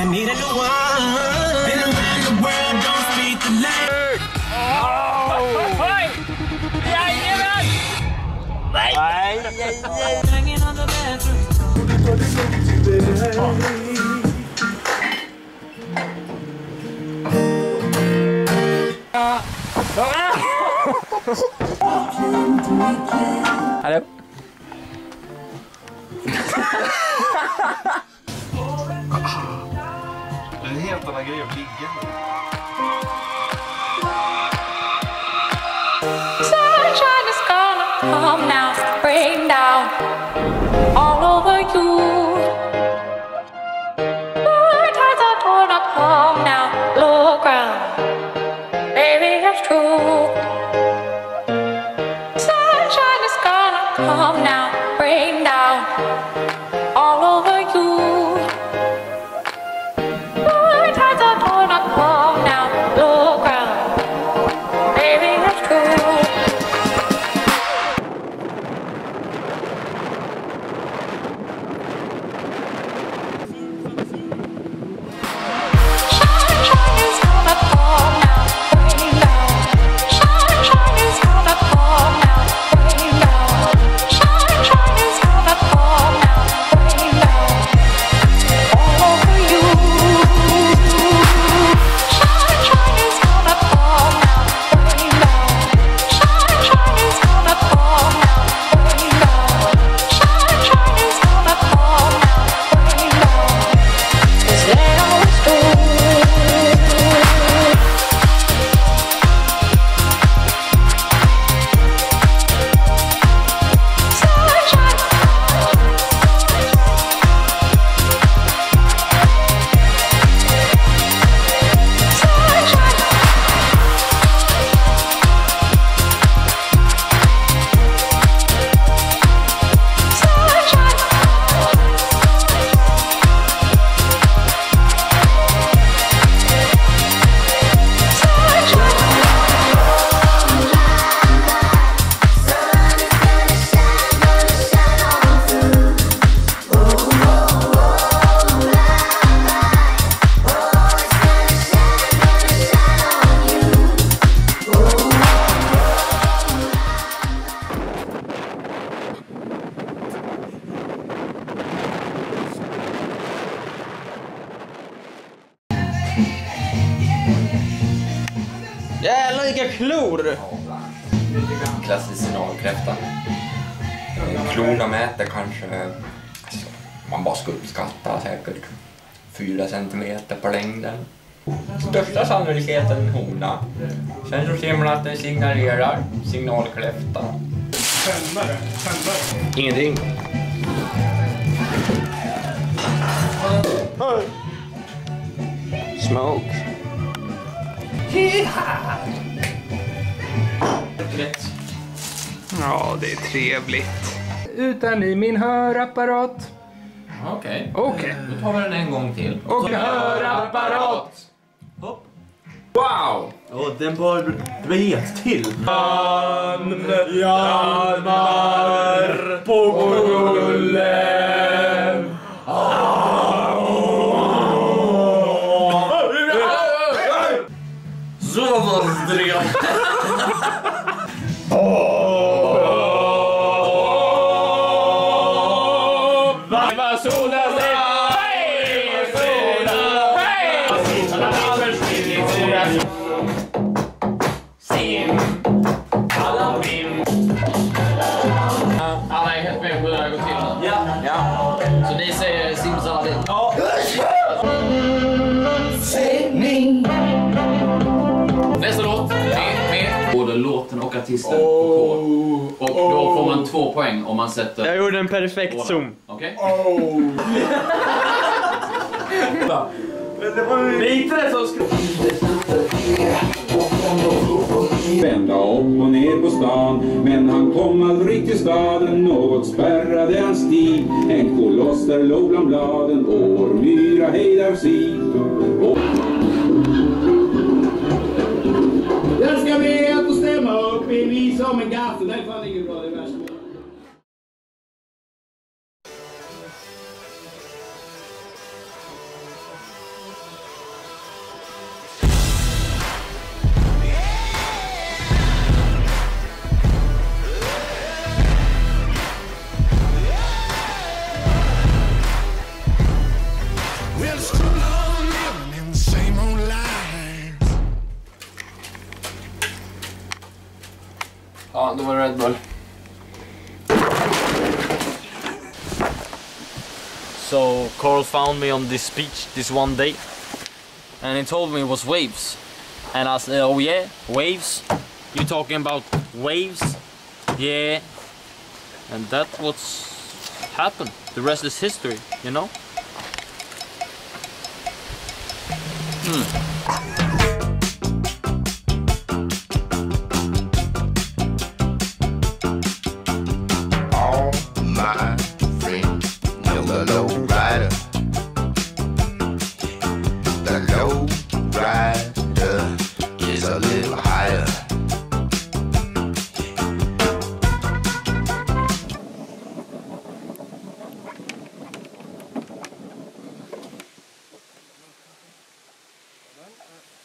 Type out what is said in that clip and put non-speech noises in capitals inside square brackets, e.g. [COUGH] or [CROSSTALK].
I need a new one. Been around the world, don't speak the language. Oh! Hey! Yeah, yeah, Bye. Bye. Bye! Bye! Bye! Bye! Bye! Bye! Hello? [LAUGHS] hasta la quería aplicar. Vilka klor! Klassisk signalkräfta. Klorna mäter kanske, alltså, man bara ska uppskatta säkert 4 centimeter på längden. Största sannolikheten hona. Sen så ser man att den signalerar, signalkräfta. Ingenting. Smoke. Ja, det är trevligt. Utan i min hörapparat. Okej, Okej. då tar vi den en gång till. Och hörapparat! Hopp. Wow! Ja, den bara... Det var helt till. Hjalmar på kullen. Varva solen Alla är helt med på hur det här går till. Ja. Ja. Så ni säger simsalabim? Ja. Nästa låt både låten och artisten på. Och då får man två poäng om man sätter... Jag gjorde en perfekt zoom. Okej? Det är inte det som ska... Vända upp och ner på stan Men han kom aldrig till staden. Något spärrade hans stig. En koloss där låg bland bladen Årmyra hejdar sig. Och... Jag ska be att få stämma upp i visa om en gaffel. Nej fan är bra, det är värst var Red Bull. So Carl found me on this beach this one day, and he told me it was waves. And I said, "Oh yeah, waves? You talking about waves? Yeah." And that what's happened. The rest is history, you know. Hmm. one or